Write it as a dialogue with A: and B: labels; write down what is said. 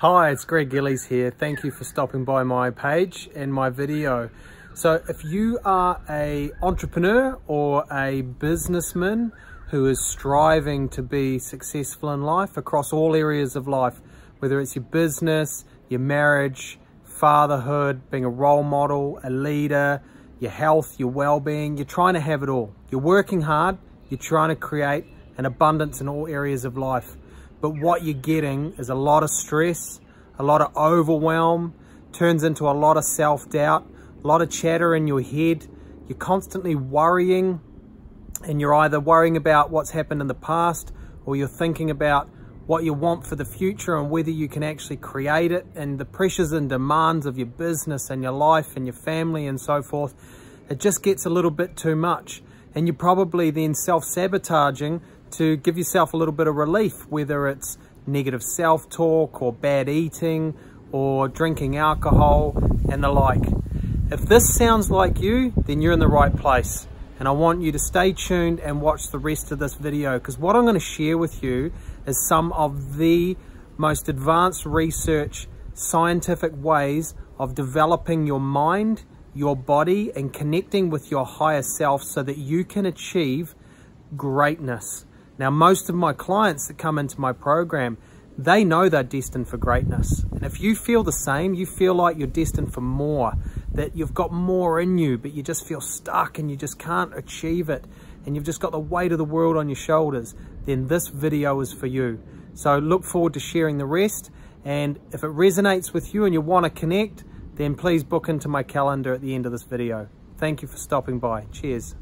A: Hi, it's Greg Gillies here. Thank you for stopping by my page and my video. So if you are a entrepreneur or a businessman who is striving to be successful in life across all areas of life, whether it's your business, your marriage, fatherhood, being a role model, a leader, your health, your well-being, you're trying to have it all. You're working hard, you're trying to create an abundance in all areas of life but what you're getting is a lot of stress, a lot of overwhelm, turns into a lot of self-doubt, a lot of chatter in your head. You're constantly worrying and you're either worrying about what's happened in the past or you're thinking about what you want for the future and whether you can actually create it and the pressures and demands of your business and your life and your family and so forth. It just gets a little bit too much and you're probably then self-sabotaging to give yourself a little bit of relief, whether it's negative self-talk or bad eating or drinking alcohol and the like. If this sounds like you, then you're in the right place. And I want you to stay tuned and watch the rest of this video because what I'm going to share with you is some of the most advanced research, scientific ways of developing your mind, your body, and connecting with your higher self so that you can achieve greatness. Now, most of my clients that come into my program, they know they're destined for greatness. And if you feel the same, you feel like you're destined for more, that you've got more in you, but you just feel stuck and you just can't achieve it, and you've just got the weight of the world on your shoulders, then this video is for you. So look forward to sharing the rest. And if it resonates with you and you want to connect, then please book into my calendar at the end of this video. Thank you for stopping by. Cheers.